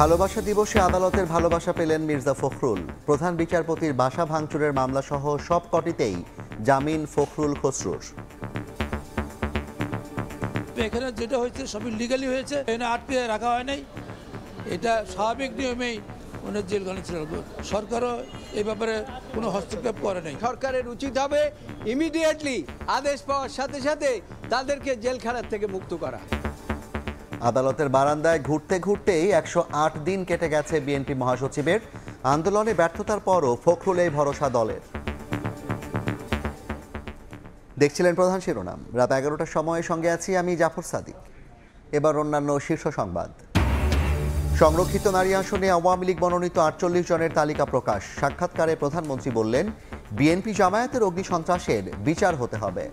ভালোবাসা দিবসে আদালতের ভালোবাসা পেলেন মির্জা ফখরুল। প্রধান বিচারপতির বাসা ভাঙচুরের মামলা সহ সব কটিতেই জামিন ফখরুল খসরুর। এখানে যেটা হয়েছে সবই লিগালি হয়েছে। এখানে আটকে রাখা হয় নাই। এটা স্বাভাবিক নিয়মেই ওনার জেলখানে ছিল সরকারও এই ব্যাপারে কোনো হস্তক্ষেপ করে নাই। সরকারের উচিত হবে ইমিডিয়েটলি আদেশ পাওয়ার সাথে সাথে তাদেরকে জেলখানার থেকে মুক্ত করা। আদালতের বারান্দায় ঘুরতে ঘুরতেই একশো আট দিন কেটে গেছে বিএনপি মহাসচিবের। আন্দোলনে ব্যর্থতার পরও ফখরুল এই ভরসা দলের। দেখছিলেন প্রধান শিরোনাম। রাত এগারোটার সময়ের সঙ্গে আছি আমি জাফর সাদিক। এবার অন্যান্য শীর্ষ সংবাদ। সংরক্ষিত নারী আসনে আওয়ামী লীগ মনোনীত আটচল্লিশ জনের তালিকা প্রকাশ। সাক্ষাৎকারে প্রধানমন্ত্রী বললেন, বিএনপি জামায়াতের অগ্নিসন্ত্রাসের বিচার হতে হবে।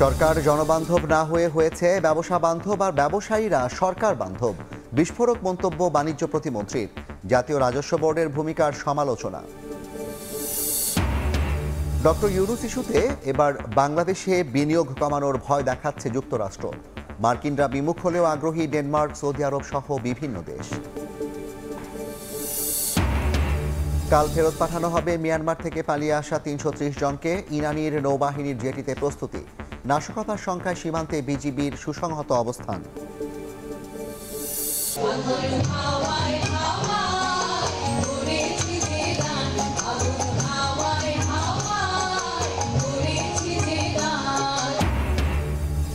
সরকার জনবান্ধব না হয়ে হয়েছে, ব্যবসা বান্ধব আর ব্যবসায়ীরা সরকার বান্ধব। বিস্ফোরক মন্তব্য বাণিজ্য প্রতিমন্ত্রীর জাতীয় রাজস্ব বোর্ডের ভূমিকার সমালোচনা। ডক্টর ইউনুস ইস্যুতে এবার বাংলাদেশে বিনিয়োগ কমানোর ভয় দেখাচ্ছে যুক্তরাষ্ট্র। মার্কিনরা বিমুখ হলেও আগ্রহী ডেনমার্ক, সৌদি আরব সহ বিভিন্ন দেশ। কাল ফেরত পাঠানো হবে মিয়ানমার থেকে পালিয়ে আসা তিনশো ত্রিশ জনকে ইরানির নৌবাহিনীর জেটিতে প্রস্তুতি। নাশকতার সংখ্যায় সীমান্তে বিজিবির সুসংহত অবস্থান।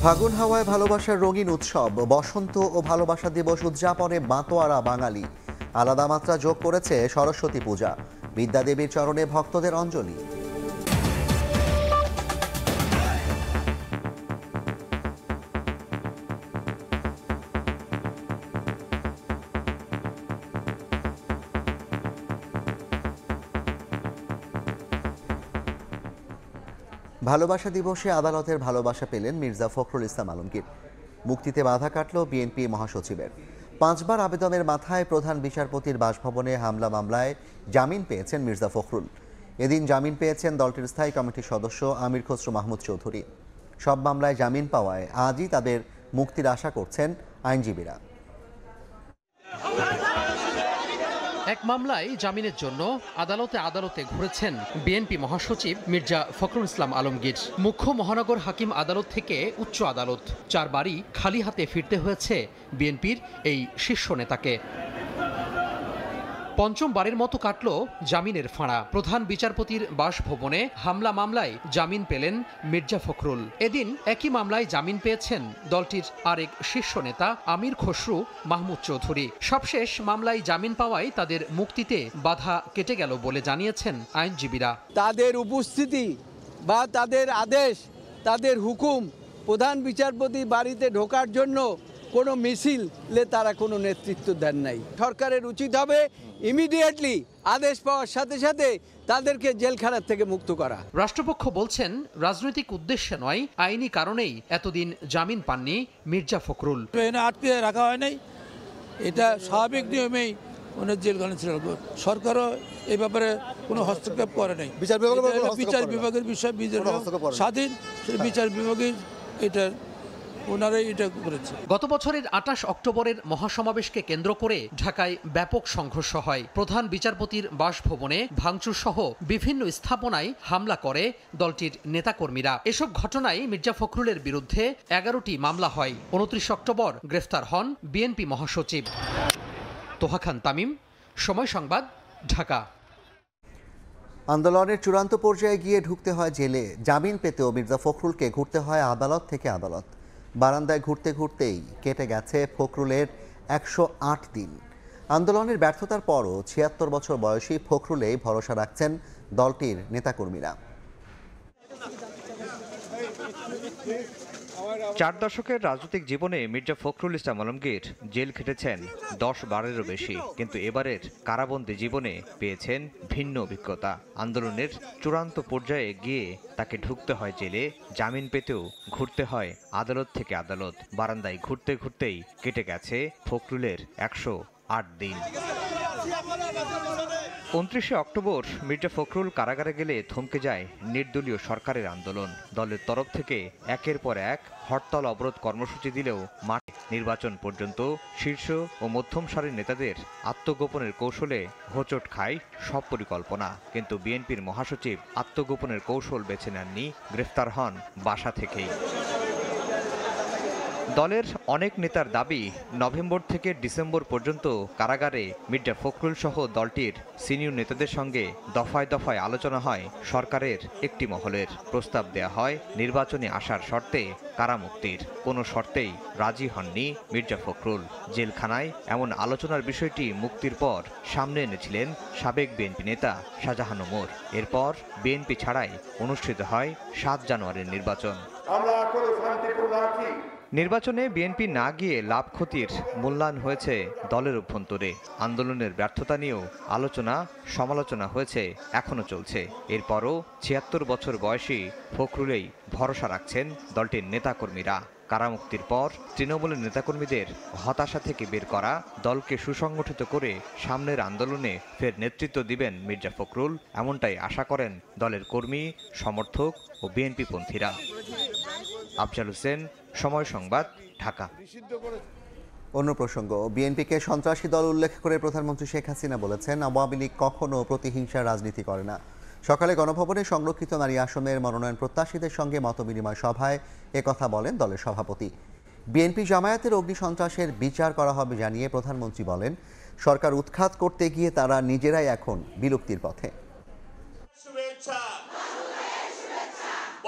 ফাগুন হাওয়ায় ভালোবাসার রঙিন উৎসব, বসন্ত ও ভালোবাসা দিবস উদযাপনে মাতোয়ারা, বাঙালি। আলাদা মাত্রা যোগ করেছে সরস্বতী পূজা। বিদ্যাদেবীর চরণে ভক্তদের অঞ্জলি। ভালোবাসা দিবসে আদালতের ভালোবাসা পেলেন মির্জা ফখরুল ইসলাম আলমগীর। মুক্তিতে বাধা কাটল বিএনপি মহাসচিবের। পাঁচবার আবেদনের মাথায় প্রধান বিচারপতির বাসভবনে হামলা মামলায় জামিন পেয়েছেন মির্জা ফখরুল। এদিন জামিন পেয়েছেন দলটির স্থায়ী কমিটির সদস্য আমির খসরু মাহমুদ চৌধুরী। সব মামলায় জামিন পাওয়ায় আজই তাদের মুক্তির আশা করছেন আইনজীবীরা। এক মামলায় জামিনের জন্য আদালতে আদালতে ঘুরেছেন বিএনপি মহাসচিব মির্জা ফখরুল ইসলাম আলমগীর। মুখ্য মহানগর হাকিম আদালত থেকে উচ্চ আদালত। চারবারই খালি হাতে ফিরতে হয়েছে বিএনপির এই শীর্ষ নেতাকে। পঞ্চমবারের মতো কাটল জামিনের ফাঁড়া। প্রধান বিচারপতির বাসভবনে হামলা মামলায় জামিন পেলেন মির্জা ফখরুল। এদিন একই মামলায় জামিন পেয়েছেন দলটির আরেক শীর্ষ নেতা আমির খসরু মাহমুদ চৌধুরী। সবশেষ মামলায় জামিন পাওয়ায় তাদের মুক্তিতে বাধা কেটে গেল বলে জানিয়েছেন আইনজীবীরা। তাদের উপস্থিতি বা তাদের আদেশ, তাদের হুকুম প্রধান বিচারপতি বাড়িতে ঢোকার জন্য কোনো মিছিলে তারা কোনো নেতৃত্ব দেন নাই। সরকারের উচিত হবে ইমিডিয়েটলি আদেশ পাওয়ার সাথে সাথে তাদেরকে জেলখানার থেকে মুক্ত করা। রাষ্ট্রপক্ষ বলছেন রাজনৈতিক উদ্দেশ্যে নয় আইনি কারণেই এতদিন জামিন পাননি মির্জা ফখরুল। এখানে আটকে রাখা হয় নাই। এটা স্বাভাবিক নিয়মেই ওনার জেলখানে ছিল। সরকারও এই ব্যাপারে কোনো হস্তক্ষেপ করে নাই। বিচার বিভাগের বিচার বিভাগের বিষয় বিচার কোনো বিভাগ হস্তক্ষেপ করে না। স্বাধীন বিচার বিভাগের এটা ওনারাই এটা করেছে। গত বছরের আটাশ অক্টোবরের মহাসমাবেশকে কেন্দ্র করে ঢাকায় ব্যাপক সংঘর্ষ হয়। প্রধান বিচারপতির বাসভবনে ভাঙচুর সহ বিভিন্ন স্থাপনায় হামলা করে দলটির নেতাকর্মীরা। এসব ঘটনায় মির্জা ফখরুলের বিরুদ্ধে এগারোটি মামলা হয়। উনত্রিশ অক্টোবর গ্রেফতার হন বিএনপি মহাসচিব। তোহা খান তামিম সময় সংবাদ ঢাকা। আন্দোলনের চূড়ান্ত পর্যায়ে গিয়ে ঢুকতে হয় জেলে। জামিন পেতেও মির্জা ফখরুলকে ঘুরতে হয় আদালত থেকে আদালত। বারান্দায় ঘুরতে ঘুরতেই কেটে গেছে ফখরুলের একশো আট দিন। আন্দোলনের ব্যর্থতার পরও ছিয়াত্তর বছর বয়সী ফখরুলেই ভরসা রাখছেন দলটির নেতাকর্মীরা। চার দশকের রাজনৈতিক জীবনে মির্জা ফখরুল ইসলাম আলমগীর জেল খেটেছেন দশ বারেরও বেশি, কিন্তু এবারের কারাবন্দী জীবনে পেয়েছেন ভিন্ন অভিজ্ঞতা। আন্দোলনের চূড়ান্ত পর্যায়ে গিয়ে তাকে ঢুকতে হয় জেলে, জামিন পেতেও ঘুরতে হয় আদালত থেকে আদালত। বারান্দায় ঘুরতে ঘুরতেই কেটে গেছে ফখরুলের একশো আট দিন। উনত্রিশে অক্টোবর মির্জা ফখরুল কারাগারে গেলে থমকে যায় নির্দলীয় সরকারের আন্দোলন। দলের তরফ থেকে একের পর এক হরতাল অবরোধ কর্মসূচি দিলেও মাঠে নির্বাচন পর্যন্ত শীর্ষ ও মধ্যম সারির নেতাদের আত্মগোপনের কৌশলে হোঁচট খায় সব পরিকল্পনা। কিন্তু বিএনপির মহাসচিব আত্মগোপনের কৌশল বেছে নেননি, গ্রেফতার হন বাসা থেকেই। দলের অনেক নেতার দাবি, নভেম্বর থেকে ডিসেম্বর পর্যন্ত কারাগারে মির্জা ফখরুল সহ দলটির সিনিয়র নেতাদের সঙ্গে দফায় দফায় আলোচনা হয় সরকারের একটি মহলের। প্রস্তাব দেয়া হয়, নির্বাচনে আসার শর্তে কারামুক্তির। কোনো শর্তেই রাজি হননি মির্জা ফখরুল। জেলখানায় এমন আলোচনার বিষয়টি মুক্তির পর সামনে এনেছিলেন সাবেক বিএনপি নেতা শাহজাহান ওমর। এরপর বিএনপি ছাড়াই অনুষ্ঠিত হয় সাত জানুয়ারির নির্বাচন। নির্বাচনে বিএনপি না গিয়ে লাভ ক্ষতির মূল্যায়ন হয়েছে দলের অভ্যন্তরে। আন্দোলনের ব্যর্থতা নিয়েও আলোচনা, সমালোচনা হয়েছে, এখনও চলছে। এরপরও ছিয়াত্তর বছর বয়সী ফখরুলেই ভরসা রাখছেন দলটির নেতাকর্মীরা। কারামুক্তির পর তৃণমূলের নেতাকর্মীদের হতাশা থেকে বের করা, দলকে সুসংগঠিত করে সামনের আন্দোলনে ফের নেতৃত্ব দিবেন মির্জা ফখরুল, এমনটাই আশা করেন দলের কর্মী, সমর্থক ও বিএনপি পন্থীরা। আফজাল হোসেন সময় সংবাদ ঢাকা। অন্য প্রসঙ্গ বিএনপিকে সন্ত্রাসী দল উল্লেখ করে প্রধানমন্ত্রী শেখ হাসিনা বলেছেন আওয়ামী লীগ কখনো প্রতিহিংসার রাজনীতি করে না। সকালে গণভবনে সংরক্ষিত নারী আসনের মনোনয়ন প্রত্যাশীদের সঙ্গে মতবিনিময় সভায় একথা বলেন দলের সভাপতি। বিএনপি জামায়াতের অগ্নি সন্ত্রাসের বিচার করা হবে জানিয়ে প্রধানমন্ত্রী বলেন সরকার উৎখাত করতে গিয়ে তারা নিজেরাই এখন বিলুপ্তির পথে। শুভেচ্ছা।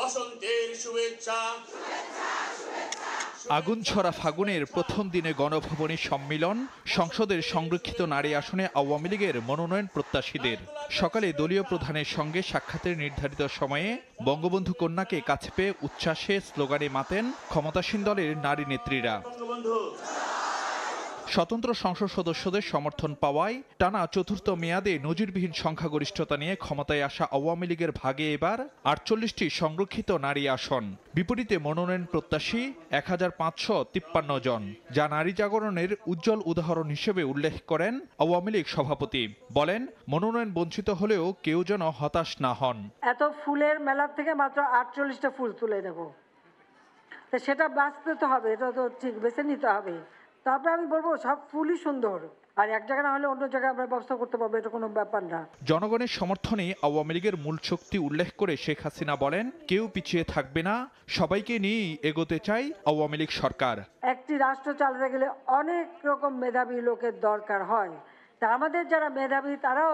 বসন্তের শুভেচ্ছা। আগুন ছড়া ফাগুনের প্রথম দিনে গণভবনে সম্মিলন সংসদের সংরক্ষিত নারী আসনে আওয়ামী লীগের মনোনয়ন প্রত্যাশীদের। সকালে দলীয় প্রধানের সঙ্গে সাক্ষাতের নির্ধারিত সময়ে বঙ্গবন্ধু কন্যাকে কাছে পেয়ে উচ্ছ্বাসে স্লোগানে মাতেন ক্ষমতাসীন দলের নারী নেত্রীরা। স্বতন্ত্র সংসদ সদস্যদের সমর্থন পাওয়ায় টানা চতুর্থ মেয়াদে নজিরবিহীন সংখ্যাগরিষ্ঠতা নিয়ে ক্ষমতায় আসা আওয়ামী লীগের ভাগে এবার আটচল্লিশটি সংরক্ষিত নারী আসন। বিপরীতে মনোনয়ন প্রত্যাশী এক হাজার পাঁচশো তিপ্পান্ন জন। যা নারী জাগরণের উজ্জ্বল উদাহরণ হিসেবে উল্লেখ করেন আওয়ামী লীগ সভাপতি। বলেন, মনোনয়ন বঞ্চিত হলেও কেউ যেন হতাশ না হন। এত ফুলের মেলার থেকে মাত্র আটচল্লিশটা ফুল তুলে তো সেটা বাঁচতে তো হবে, এটা তো ঠিক বেছে নিতে হবে। তারপরে আমি বলব সব ফুলই সুন্দর। আর এক জায়গা না হলে অন্য জায়গায় আমরা ব্যবস্থা করতে পারব এটা কোনো ব্যাপার না। জনগণের সমর্থনে আওয়ামী লীগের মূল শক্তি উল্লেখ করে শেখ হাসিনা বলেন কেউ পিছিয়ে থাকবে না সবাইকে নিয়েই এগোতে চাই আওয়ামী লীগ সরকার। একটি রাষ্ট্র চালাতে গেলে অনেক রকম মেধাবী লোকের দরকার হয়। তা আমাদের যারা মেধাবী তারাও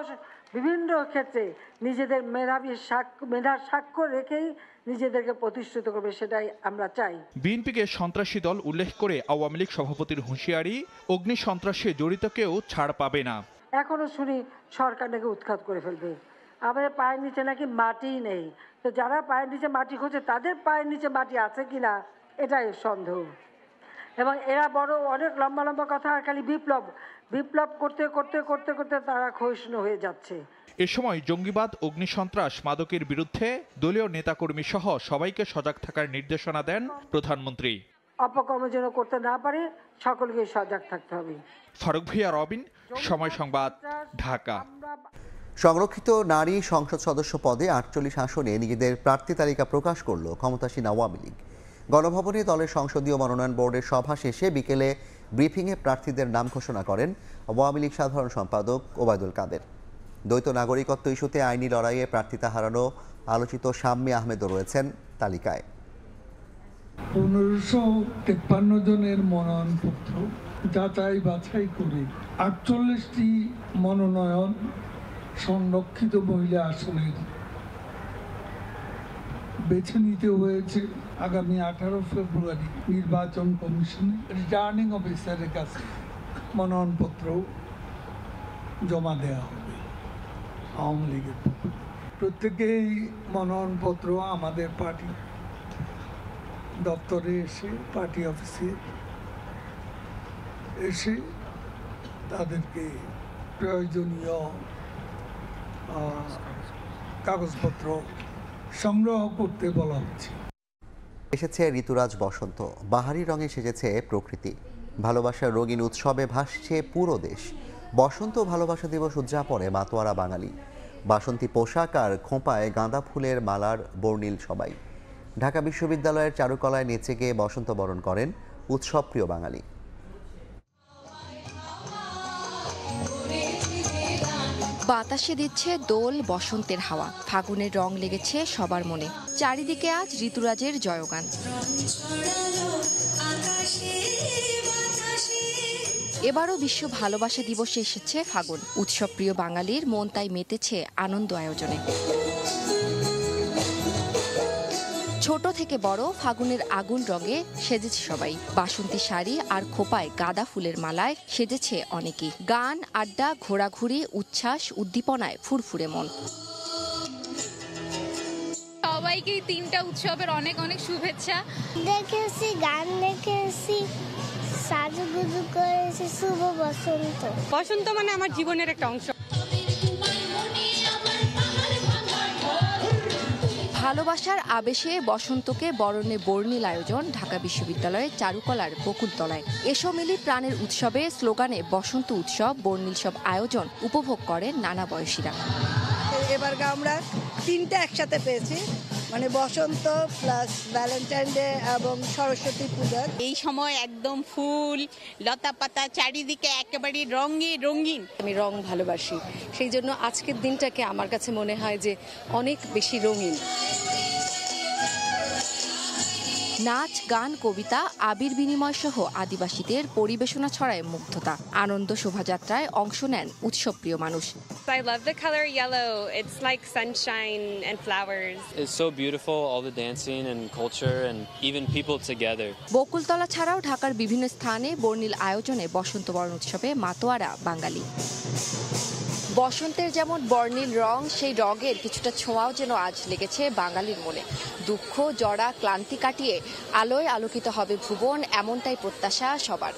বিভিন্ন ক্ষেত্রে নিজেদের মেধাবী সাক্ষ্য মেধার সাক্ষ্য রেখেই নিজেদেরকে প্রতিষ্ঠিত করবে সেটাই আমরা চাই। বিএনপিকে সন্ত্রাসী দল উল্লেখ করে আওয়ামী লীগ সভাপতির হুঁশিয়ারি অগ্নি সন্ত্রাসে জড়িত কেউ ছাড় পাবে না। এখনও শুনি সরকার নাকি উৎখাত করে ফেলবে। আমাদের পায়ের নিচে নাকি মাটিই নেই। তো যারা পায়ের নিচে মাটি খোঁজে তাদের পায়ের নিচে মাটি আছে কিনা এটাই সন্দেহ। এবং এরা বড় অনেক লম্বা লম্বা কথা আর খালি বিপ্লব। বিপ্লব করতে করতে করতে করতে তারা ক্ষয়িষ্ণু হয়ে যাচ্ছে। এ সময় জঙ্গিবাদ অগ্নিসন্ত্রাস মাদকের বিরুদ্ধে দলীয় নেতাকর্মী সহ সবাইকে সজাগ থাকার নির্দেশনা দেন প্রধানমন্ত্রী। অপকর্ম যেন করতে না পারে সকলকে সজাগ থাকতে হবে। ফারুক ভিয়া রবিন সময় সংবাদ ঢাকা। সংরক্ষিত নারী সংসদ সদস্য পদে আটচল্লিশ আসনে নিজেদের প্রার্থী তালিকা প্রকাশ করল ক্ষমতাসীন আওয়ামী লীগ। গণভবনে দলের সংসদীয় মনোনয়ন বোর্ডের সভা শেষে বিকেলে ব্রিফিংয়ে প্রার্থীদের নাম ঘোষণা করেন আওয়ামী লীগ সাধারণ সম্পাদক ওবায়দুল কাদের। দ্বৈত নাগরিকত্ব ইস্যুতে আইনি লড়াইয়ে প্রার্থিতা হারানো আলোচিত শাম্মী আহমেদও রয়েছেন তালিকায়। পনেরোশো তেপ্পান্ন জনের মনোনয়নপত্র যাচাই বাছাই করে আটচল্লিশটি মনোনয়ন সংরক্ষিত মহিলা আসনের বেছে নিতে হয়েছে। আগামী আঠারো ফেব্রুয়ারি নির্বাচন কমিশনে রিটার্নিং অফিসারের কাছে মনোনয়নপত্র জমা দেওয়া হবে আওয়ামী লীগের পক্ষ প্রত্যেকেই মনোনয়নপত্র আমাদের পার্টি দপ্তরে এসে, পার্টি অফিসে এসে তাদেরকে প্রয়োজনীয় কাগজপত্র সংগ্রহ করতে বলা হচ্ছে। এসেছে ঋতুরাজ বসন্ত। বাহারি রঙে সেজেছে প্রকৃতি। ভালোবাসার রঙিন উৎসবে ভাসছে পুরো দেশ। বসন্ত ভালোবাসা দিবস উদযাপনে মাতোয়ারা বাঙালি। বাসন্তী পোশাক আর খোঁপায় গাঁদা ফুলের মালার বর্ণিল সবাই। ঢাকা বিশ্ববিদ্যালয়ের চারুকলায় নেচে গিয়ে বসন্ত বরণ করেন উৎসবপ্রিয় বাঙালি। বাতাসে দিচ্ছে দোল বসন্তের হাওয়া। ফাগুনের রং লেগেছে সবার মনে। চারিদিকে আজ ঋতুরাজের জয়গান। এবারও বিশ্ব ভালোবাসা দিবসে এসেছে ফাগুন। উৎসবপ্রিয় বাঙালির মন তাই মেতেছে আনন্দ আয়োজনে। ছোট থেকে বড় ফাগুনের আগুন রঙে সেজেছে সবাই। বাসন্তী শাড়ি আর খোপায় গাঁদা ফুলের মালায় সেজেছে অনেকেই। গান, আড্ডা, ঘোরাঘুরি, উচ্ছ্বাস, উদ্দীপনায় ফুরফুরে মন। সবাইকে এই তিনটা উৎসবের অনেক অনেক শুভেচ্ছা। দেখেছি গান দেখেছি সাজুগুজু করেছি শুভ বসন্ত। বসন্ত মানে আমার জীবনের একটা অংশ। ভালোবাসার আবেশে বসন্তকে বরণে বর্ণিল আয়োজন ঢাকা বিশ্ববিদ্যালয়ের চারুকলার বকুলতলায়। এসো মিলি প্রাণের উৎসবে স্লোগানে বসন্ত উৎসব বর্ণিল সব আয়োজন উপভোগ করেন নানা বয়সীরা। এবার আমরা তিনটা একসাথে পেয়েছি। মানে বসন্ত প্লাস ভ্যালেন্টাইন ডে এবং সরস্বতী পূজা। এই সময় একদম ফুল লতা পাতা চারিদিকে একেবারে রঙে রঙিন। আমি রং ভালোবাসি সেই জন্য আজকের দিনটাকে আমার কাছে মনে হয় যে অনেক বেশি রঙিন। নাচ গান কবিতা আবির বিনিময় সহ আদিবাসীদের পরিবেশনা ছড়ায় মুগ্ধতা আনন্দ শোভাযাত্রায় অংশ নেন উৎসবপ্রিয় মানুষ I love the color yellow. It's like sunshine and flowers. It's so beautiful, all the dancing and culture and even people together. Bakultala ছাড়াও ঢাকার বিভিন্ন স্থানে বর্ণিল আয়োজনে বসন্ত বরণ উৎসবে মাতোয়ারা বাঙালি বসন্তের যেমন বর্ণিল রং, সেই রঙের কিছুটা ছোঁয়াও যেন আজ লেগেছে বাঙালির মনে। দুঃখ জড়া ক্লান্তি কাটিয়ে আলোয় আলোকিত হবে ভুবন, এমনটাই প্রত্যাশা সবার।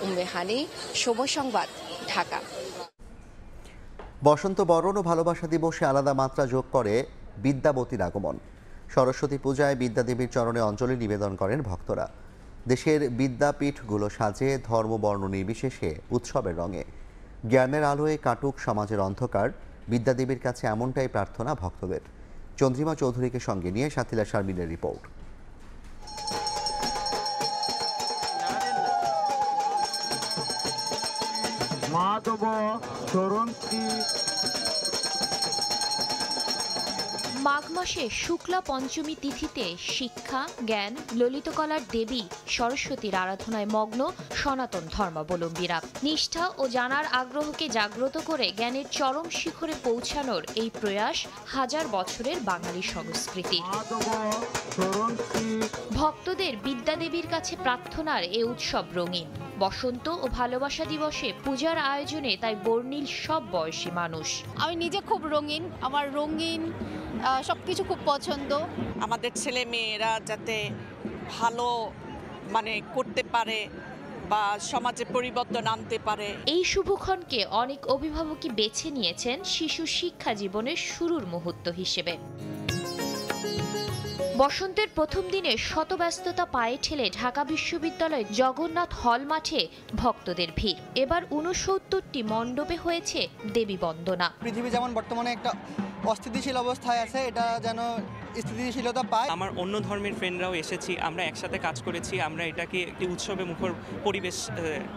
উম্মে হানি সময় সংবাদ, ঢাকা। বসন্ত বরণ ও ভালোবাসা দিবসে আলাদা মাত্রা যোগ করে বিদ্যাবতীর আগমন। সরস্বতী পূজায় বিদ্যাদেবীর চরণে অঞ্জলি নিবেদন করেন ভক্তরা। দেশের বিদ্যাপীঠগুলো সাজে ধর্ম বর্ণ নির্বিশেষে উৎসবের রঙে। জ্ঞানের আলোয় কাটুক সমাজের অন্ধকার, বিদ্যাদেবীর কাছে এমনটাই প্রার্থনা ভক্তদের। চন্দ্রিমা চৌধুরীকে সঙ্গে নিয়ে সাথিলা শারমিনের রিপোর্ট। মাধব সরন্তি মাঘ মাসে শুক্লা পঞ্চমী তিথিতে শিক্ষা জ্ঞান ললিতকলার দেবী সরস্বতীর আরাধনায় মগ্ন সনাতন ধর্মাবলম্বীরা। নিষ্ঠা ও জানার আগ্রহকে জাগ্রত করে জ্ঞানের চরম শিখরে পৌঁছানোর এই প্রয়াস হাজার বছরের বাঙালি সংস্কৃতি। ভক্তদের বিদ্যাদেবীর কাছে প্রার্থনার এ উৎসব রঙিন। বসন্ত ও ভালোবাসা দিবসে পূজার আয়োজনে তাই বর্ণিল সব বয়সী মানুষ। আমি নিজে খুব রঙিন আমার রঙিন সব কিছু খুব পছন্দ। আমাদের ছেলে মেয়েরা যাতে ভালো মানে করতে পারে বা সমাজে পরিবর্তন আনতে পারে। এই শুভক্ষণকে অনেক অভিভাবকই বেছে নিয়েছেন শিশু শিক্ষা জীবনের শুরুর মুহূর্ত হিসেবে। বসন্তের প্রথম দিনে শতব্যস্ততা পায়ে ঠেলে ঢাকা বিশ্ববিদ্যালয় জগন্নাথ হল মাঠে ভক্তদের ভিড়। এবার উনসত্তরটি মণ্ডপে হয়েছে দেবী বন্দনা। পৃথিবী যেমন বর্তমানে একটা অস্থিতিশীল অবস্থায় আছে, এটা যেন স্থিতিশীলতা পায়? আমার অন্য ধর্মের ফ্রেন্ডরাও এসেছি আমরা একসাথে কাজ করেছি আমরা এটাকে একটি উৎসবে মুখর পরিবেশ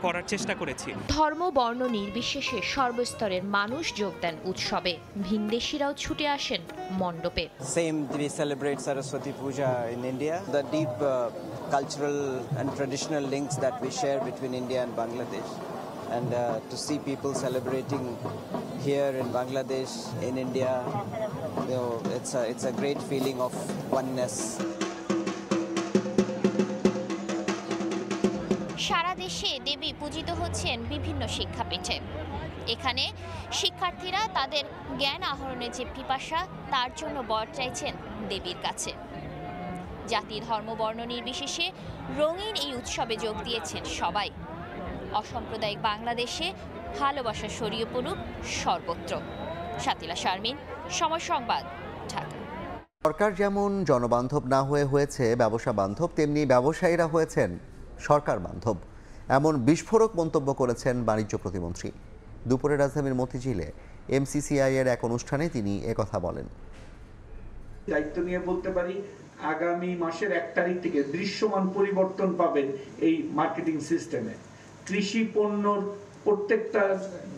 করার চেষ্টা করেছি। ধর্ম বর্ণ নির্বিশেষে সর্বস্তরের মানুষ যোগ দেন উৎসবে। ভিনদেশিরাও ছুটে আসেন মণ্ডপে। Same the celebrate Saraswati Puja in India the deep cultural and traditional links that we share between India and Bangladesh and to see people celebrating here in Bangladesh in India you know, it's a, it's a great feeling of oneness. সারা দেশে দেবী পূজিত হচ্ছেন বিভিন্ন শিক্ষাপীঠে। এখানে শিক্ষার্থীরা তাদের জ্ঞান আহরণের যে পিপাসা তার জন্য বর চাইছেন দেবীর কাছে। জাতি ধর্ম বর্ণ নির্বিশেষে রঙিন এই উৎসবে যোগ দিয়েছেন সবাই। অসাম্প্রদায়িক বাংলাদেশে ভালোবাসা ছড়িয়ে পড়ুক সর্বত্র। সাতিলা শারমিন সময় সংবাদ ঢাকা। সরকার যেমন জনবান্ধব না হয়ে হয়েছে ব্যবসা বান্ধব তেমনি ব্যবসায়ীরা হয়েছেন সরকার বান্ধব। এমন বিস্ফোরক মন্তব্য করেছেন বাণিজ্য প্রতিমন্ত্রী। দুপুরে রাজধানীর মতিঝিলে এমসিসিআই এর এক অনুষ্ঠানে তিনি একথা বলেন। দায়িত্ব নিয়ে বলতে পারি আগামী মাসের এক তারিখ থেকে দৃশ্যমান পরিবর্তন পাবেন এই মার্কেটিং সিস্টেমে। কৃষি পণ্যর প্রত্যেকটা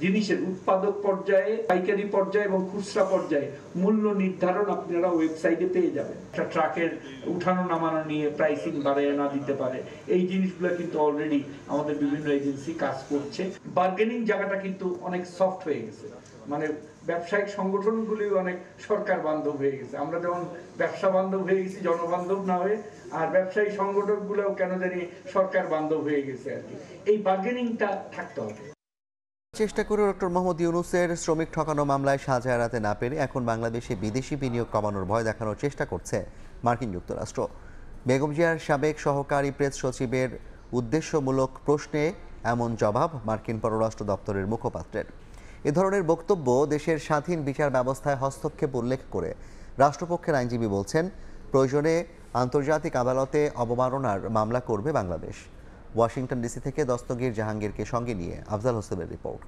জিনিসের উৎপাদক পর্যায়ে, পাইকারি পর্যায়ে এবং খুচরা পর্যায়ে মূল্য নির্ধারণ আপনারা ওয়েবসাইটে পেয়ে যাবেন। একটা ট্রাকের উঠানো নামানো নিয়ে প্রাইসিং বাড়ায় না দিতে পারে। এই জিনিসগুলো কিন্তু অলরেডি আমাদের বিভিন্ন এজেন্সি কাজ করছে। বার্গেনিং জায়গাটা কিন্তু অনেক সফট হয়ে গেছে। মানে ব্যবসায়িক সংগঠনগুলি অনেক সরকার বান্ধব হয়ে গেছে। আমরা যেমন ব্যবসা বান্ধব হয়ে গেছি, জনবান্ধব না হয়ে, আর ব্যবসায়ী সংগঠনগুলোও কেন জানি সরকার বান্ধব হয়ে গেছে আর কি। এই বার্গেনিংটা থাকতে হবে। চেষ্টা করে ডক্টর মোহাম্মদ ইউনুসের শ্রমিক ঠকানো মামলায় সাজা এড়াতে না পেরে এখন বাংলাদেশে বিদেশি বিনিয়োগ কমানোর ভয় দেখানোর চেষ্টা করছে মার্কিন যুক্তরাষ্ট্র। বেগম জিয়ার সাবেক সহকারী প্রেস সচিবের উদ্দেশ্যমূলক প্রশ্নে এমন জবাব মার্কিন পররাষ্ট্র দপ্তরের মুখপাত্রের। এ ধরনের বক্তব্য দেশের স্বাধীন বিচার ব্যবস্থায় হস্তক্ষেপ উল্লেখ করে রাষ্ট্রপক্ষের আইনজীবী বলছেন, প্রয়োজনে আন্তর্জাতিক আদালতে অবমাননার মামলা করবে বাংলাদেশ। ওয়াশিংটন ডিসি থেকে দস্তগীর জাহাঙ্গীরকে সঙ্গে নিয়ে আফজাল হোসেনের রিপোর্ট।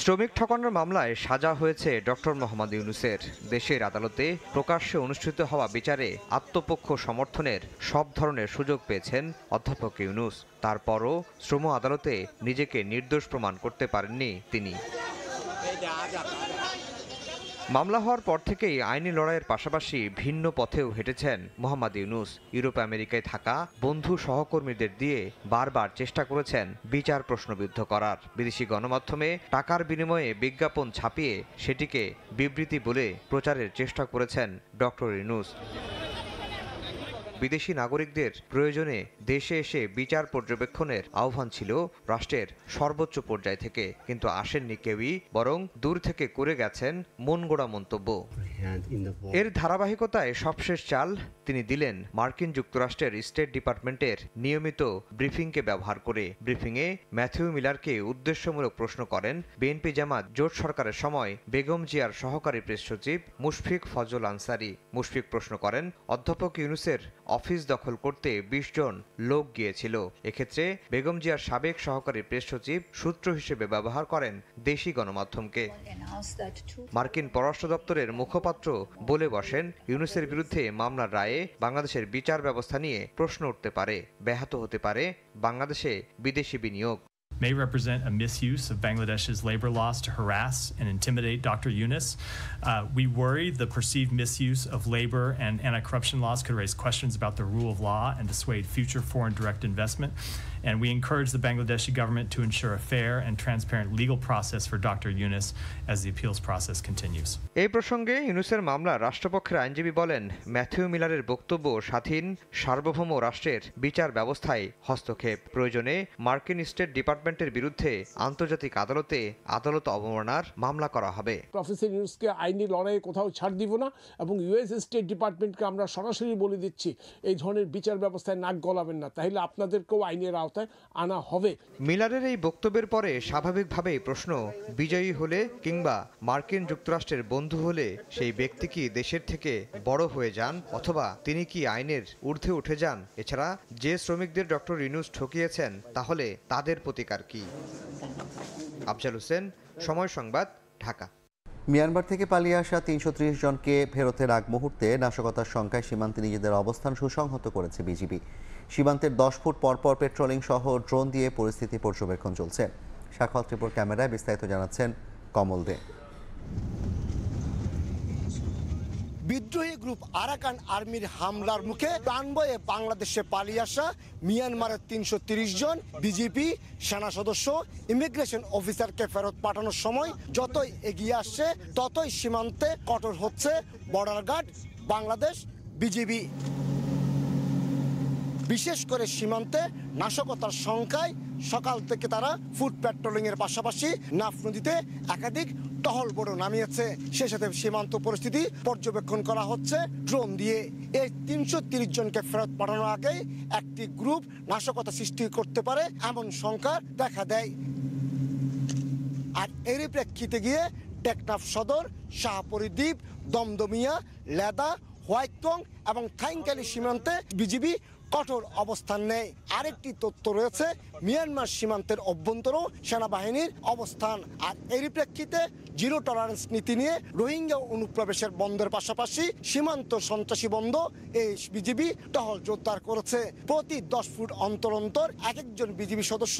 শ্রমিক ঠকানোর মামলায় সাজা হয়েছে ডক্টর মোহাম্মদ ইউনুসের। দেশের আদালতে প্রকাশ্যে অনুষ্ঠিত হওয়া বিচারে আত্মপক্ষ সমর্থনের সব ধরনের সুযোগ পেয়েছেন অধ্যাপক ইউনুস। তারপরও শ্রম আদালতে নিজেকে নির্দোষ প্রমাণ করতে পারেননি তিনি। মামলা হওয়ার পর থেকেই আইনি লড়াইয়ের পাশাপাশি ভিন্ন পথেও হেঁটেছেন মোহাম্মদ ইউনুস। ইউরোপ আমেরিকায় থাকা বন্ধু সহকর্মীদের দিয়ে বারবার চেষ্টা করেছেন বিচার প্রশ্নবিদ্ধ করার। বিদেশি গণমাধ্যমে টাকার বিনিময়ে বিজ্ঞাপন ছাপিয়ে সেটিকে বিবৃতি বলে প্রচারের চেষ্টা করেছেন ডক্টর ইউনুস। বিদেশি নাগরিকদের প্রয়োজনে দেশে এসে বিচার পর্যবেক্ষণের আহ্বান ছিল রাষ্ট্রের সর্বোচ্চ পর্যায় থেকে, কিন্তু আসেননি কেউই, বরং দূর থেকে করে গেছেন মন গোড়া মন্তব্য। এর ধারাবাহিকতায় সবশেষ চাল তিনি দিলেন মার্কিন যুক্তরাষ্ট্রের স্টেট ডিপার্টমেন্টের নিয়মিত ব্রিফিংকে ব্যবহার করে। ব্রিফিংয়ে ম্যাথিউ মিলারকে উদ্দেশ্যমূলক প্রশ্ন করেন, বিএনপি জামাত জোট সরকারের সময় বেগম জিয়ার সহকারী প্রেস সচিব মুশফিক ফজল আনসারি। মুশফিক প্রশ্ন করেন, অধ্যাপক ইউনুসের অফিস দখল করতে বিশ জন লোক গিয়েছিল। এক্ষেত্রে বেগম জিয়ার সাবেক সহকারী প্রেস সচিব সূত্র হিসেবে ব্যবহার করেন দেশি গণমাধ্যমকে। মার্কিন পররাষ্ট্র দপ্তরের মুখপাত্র বলে বসেন, ইউনুসের বিরুদ্ধে মামলার রায়ে বাংলাদেশের বিচার ব্যবস্থা নিয়ে প্রশ্ন উঠতে পারে, ব্যাহত হতে পারে বাংলাদেশে বিদেশি বিনিয়োগ। May represent a misuse of Bangladesh's labor laws to harass and intimidate Dr. Yunus. Uh, we worry the perceived misuse of labor and anti corruption laws could raise questions about the rule of law and dissuade future foreign direct investment. And we encourage the Bangladeshi government to ensure a fair and transparent legal process for Dr. Yunus as the appeals process continues. এই প্রসঙ্গে ইউনুসের মামলা রাষ্ট্রপক্ষের আইনজীবী বলেন Matthew মিলারের বক্তব্য স্বাধীন সার্বভৌম রাষ্ট্রের বিচার ব্যবস্থায় হস্তক্ষেপ প্রয়োজনে মার্কিন স্টেট ডিপার্টমেন্টের বিরুদ্ধে আন্তর্জাতিক আদালতে আদালত অবমাননার মামলা করা হবে প্রফেসর ইউনুসকে আইনি লড়াইয়ে কোথাও ছাড় দিব না এবং ইউএস স্টেট ডিপার্টমেন্টকে আমরা সরাসরি বলে দিচ্ছি এই ধরনের বিচার ব্যবস্থায় নাক গলাবেন না তাহলে আপনাদেরকেও আইনের আওতায় আনা হবে। মিলারের এই বক্তব্যের পরে স্বাভাবিকভাবেই প্রশ্ন বিজয়ী হলে কিংবা মার্কিন যুক্তরাষ্ট্রের বন্ধু হলে সেই ব্যক্তি কি দেশের থেকে বড় হয়ে যান অথবা তিনি কি আইনের ঊর্ধ্বে উঠে যান? এছাড়া যে শ্রমিকদের ডক্টর ইনুস ঠকিয়েছেন তাহলে তাদের প্রতিকার কি? আফজাল হোসেন সময় সংবাদ ঢাকা। মিয়ানমার থেকে পালিয়ে আসা তিনশো ত্রিশ জনকে ফেরতের আগ মুহূর্তে নাশকতার সংখ্যায় সীমান্তে নিজেদের অবস্থান সুসংহত করেছে বিজিবি। সীমান্তের দশ ফুট পরপর পেট্রোলিং সহ ড্রোন দিয়ে পরিস্থিতি পর্যবেক্ষণ চলছে। সাক্ষাৎ ত্রিপুর ক্যামেরায় বিস্তারিত জানাচ্ছেন কমল দে। বিদ্রোহী গ্রুপ আরাকান আর্মির হামলার মুখে প্রাণবয়ে বাংলাদেশে পালিয়ে আসা মিয়ানমারের তিনশো জন বিজেপি সেনা সদস্য, ইমিগ্রেশন অফিসারকে ফেরত পাঠানোর সময় যতই এগিয়ে আসছে, ততই সীমান্তে কঠোর হচ্ছে বর্ডার গার্ড বাংলাদেশ বিজিবি। বিশেষ করে সীমান্তে নাশকতার সংখ্যায় সকাল থেকে তারা ফুড প্যাট্রোলিং এর পাশাপাশি নাফ নদীতে একাধিক টহল বোর্ডও নামিয়েছে। সে সাথে সীমান্ত পরিস্থিতি পর্যবেক্ষণ করা হচ্ছে। ড্রোন দিয়ে এই তিনশো তিরিশ জনকে ফেরত পাঠানোর আগেই একটি গ্রুপ নাশকতা সৃষ্টি করতে পারে এমন সংখ্যা দেখা দেয়। আর এরই প্রেক্ষিতে গিয়ে টেকনাফ সদর শাহপরিদ্বীপ দমদমিয়া, লেদা হোয়াইটং এবং থাইংকালি সীমান্তে বিজিবি কঠোর অবস্থান নেয়। আরেকটি তথ্য রয়েছে, মিয়ানমার সীমান্তের অভ্যন্তরেও সেনাবাহিনীর অবস্থান। আর এরই প্রেক্ষিতে জিরো টলারেন্স নীতি নিয়ে রোহিঙ্গা অনুপ্রবেশের বন্ধের পাশাপাশি সীমান্ত সন্ত্রাসী বন্ধ এই বিজিবি টহল জোরদার করেছে। প্রতি দশ ফুট অন্তর অন্তর এক একজন বিজিবি সদস্য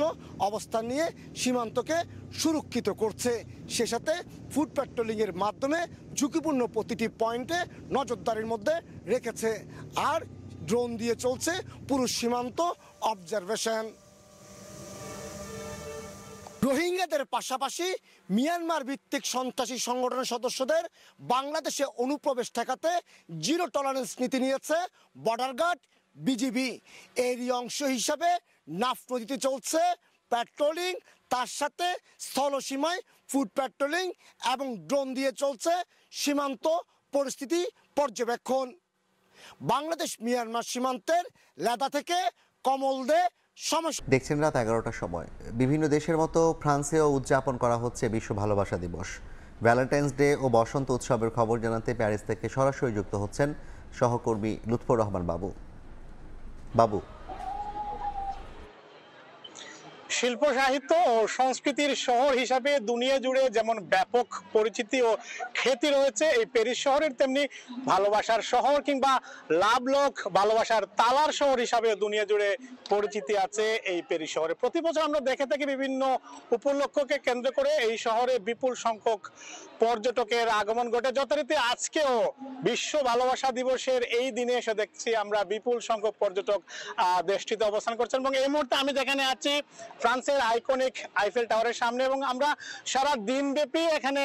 অবস্থান নিয়ে সীমান্তকে সুরক্ষিত করছে। সে সাথে ফুড প্যাট্রোলিং এর মাধ্যমে ঝুঁকিপূর্ণ প্রতিটি পয়েন্টে নজরদারির মধ্যে রেখেছে। আর ড্রোন দিয়ে চলছে পুরো সীমান্ত অবজারভেশন রোহিঙ্গাদের পাশাপাশি মিয়ানমার ভিত্তিক সন্ত্রাসী সংগঠনের সদস্যদের বাংলাদেশে অনুপ্রবেশ ঠেকাতে জিরো টলারেন্স নীতি নিয়েছে বর্ডার গার্ড বিজিবি এরই অংশ হিসাবে নাফ নদীতে চলছে প্যাট্রোলিং তার সাথে স্থলসীমায় ফুড প্যাট্রোলিং এবং ড্রোন দিয়ে চলছে সীমান্ত পরিস্থিতি পর্যবেক্ষণ। বাংলাদেশ, মিয়ানমার সীমান্তের লেদা থেকে কমল দে দেখছেন রাত এগারোটার সময়। বিভিন্ন দেশের মতো ফ্রান্সেও উদযাপন করা হচ্ছে বিশ্ব ভালোবাসা দিবস। ভ্যালেন্টাইন্স ডে ও বসন্ত উৎসবের খবর জানাতে প্যারিস থেকে সরাসরি যুক্ত হচ্ছেন সহকর্মী লুৎফর রহমান বাবু। বাবু শিল্প সাহিত্য ও সংস্কৃতির শহর হিসাবে দুনিয়া জুড়ে যেমন ব্যাপক পরিচিতি ও খ্যাতি রয়েছে, এই প্যারিস শহরের তেমনি ভালোবাসার শহর কিংবা লাভ লোক ভালোবাসার তালার শহর হিসাবে দুনিয়া জুড়ে পরিচিতি আছে এই প্যারিস শহরে। প্রতি বছর আমরা দেখে থাকি বিভিন্ন উপলক্ষকে কেন্দ্র করে এই শহরে বিপুল সংখ্যক পর্যটকের আগমন ঘটে। যথারীতি আজকেও বিশ্ব ভালোবাসা দিবসের এই দিনে এসে দেখছি আমরা বিপুল সংখ্যক পর্যটক দেশটিতে অবস্থান করছেন এবং এই মুহূর্তে আমি যেখানে আছি ফ্রান্সের আইকনিক আইফেল টাওয়ারের সামনে এবং আমরা সারা দিন ব্যাপী এখানে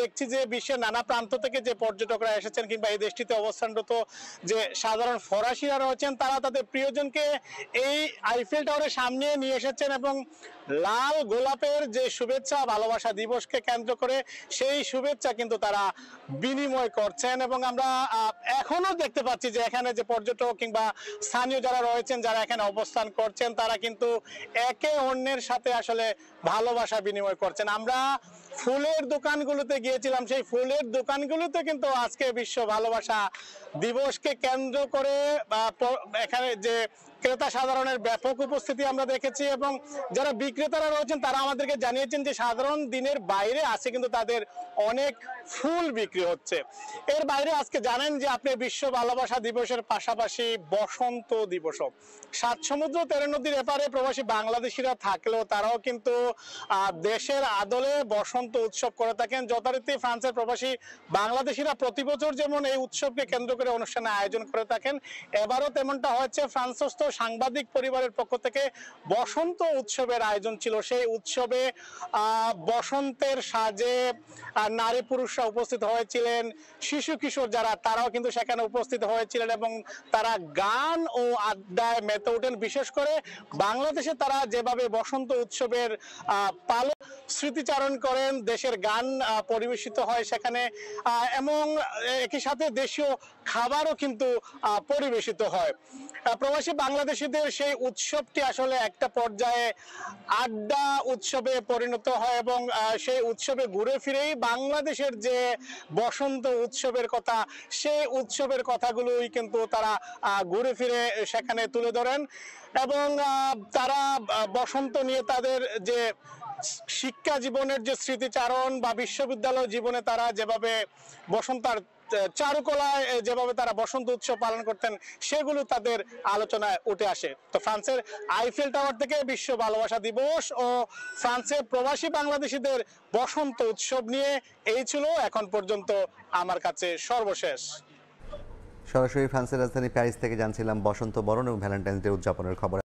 দেখছি যে বিশ্বের নানা প্রান্ত থেকে যে পর্যটকরা এসেছেন কিংবা এই দেশটিতে অবস্থানরত যে সাধারণ ফরাসিরা রয়েছেন, তারা তাদের প্রিয়জনকে এই আইফেল টাওয়ারের সামনে নিয়ে এসেছেন এবং লাল গোলাপের যে শুভেচ্ছা, ভালোবাসা দিবসকে কেন্দ্র করে সেই শুভেচ্ছা কিন্তু তারা বিনিময় করছেন এবং আমরা এখনও দেখতে পাচ্ছি যে এখানে যে পর্যটক কিংবা স্থানীয় যারা রয়েছেন, যারা এখানে অবস্থান করছেন, তারা কিন্তু একে অন্যের সাথে আসলে ভালোবাসা বিনিময় করছেন। আমরা ফুলের দোকানগুলোতে গিয়েছিলাম, সেই ফুলের দোকানগুলোতে কিন্তু আজকে বিশ্ব ভালোবাসা দিবসকে কেন্দ্র করে, বা এখানে যে ক্রেতা সাধারণের ব্যাপক উপস্থিতি আমরা দেখেছি এবং যারা বিক্রেতারা রয়েছেন, তারা আমাদেরকে জানিয়েছেন যে সাধারণ দিনের বাইরে আছে কিন্তু তাদের অনেক ফুল বিক্রি হচ্ছে। এর বাইরে আজকে জানেন যে আপনি বিশ্ব ভালোবাসা দিবসের পাশাপাশি বসন্ত দিবসও। সাত সমুদ্র, তেরো নদীর এপারে প্রবাসী বাংলাদেশিরা থাকলেও তারাও কিন্তু দেশের আদলে বসন্ত উৎসব করে থাকেন। যথারীতি ফ্রান্সের প্রবাসী বাংলাদেশিরা প্রতি বছর যেমন এই উৎসবকে কেন্দ্র করে অনুষ্ঠানে আয়োজন করে থাকেন, এবারও তেমনটা হয়েছে। ফ্রান্সস্থ সাংবাদিক পরিবারের পক্ষ থেকে বসন্ত উৎসবের আয়োজন ছিল। সেই উৎসবে বসন্তের সাজে নারী পুরুষরা উপস্থিত হয়েছিলেন। শিশু কিশোর যারা, তারাও কিন্তু সেখানে উপস্থিত হয়েছিলেন এবং তারা গান ও আড্ডায় মেতে ওঠেন। বিশেষ করে বাংলাদেশে তারা যেভাবে বসন্ত উৎসবের পালন স্মৃতিচারণ করেন, দেশের গান পরিবেশিত হয় সেখানে এবং একই সাথে দেশীয় খাবারও কিন্তু পরিবেশিত হয়। প্রবাসী প্রবাসী বাংলাদেশিদের সেই উৎসবটি আসলে একটা পর্যায়ে আড্ডা উৎসবে পরিণত হয় এবং সেই উৎসবে ঘুরে ফিরেই বাংলাদেশের যে বসন্ত উৎসবের কথা, সেই উৎসবের কথাগুলোই কিন্তু তারা ঘুরে ফিরে সেখানে তুলে ধরেন এবং তারা বসন্ত নিয়ে তাদের যে শিক্ষা জীবনের যে স্মৃতিচারণ বা বিশ্ববিদ্যালয় জীবনে তারা যেভাবে বসন্তার চারুকলায় যেভাবে তারা বসন্ত উৎসব পালন করতেন, সেগুলো তাদের আলোচনায় উঠে আসে। তো ফ্রান্সের আইফেল টাওয়ার থেকে বিশ্ব ভালোবাসা দিবস ও ফ্রান্সের প্রবাসী বাংলাদেশিদের বসন্ত উৎসব নিয়ে এই ছিল এখন পর্যন্ত আমার কাছে সর্বশেষ। সরাসরি ফ্রান্সের রাজধানী প্যারিস থেকে জানছিলাম বসন্ত বরণ এবং ভ্যালেন্টাইন্স ডে উদযাপনের খবর।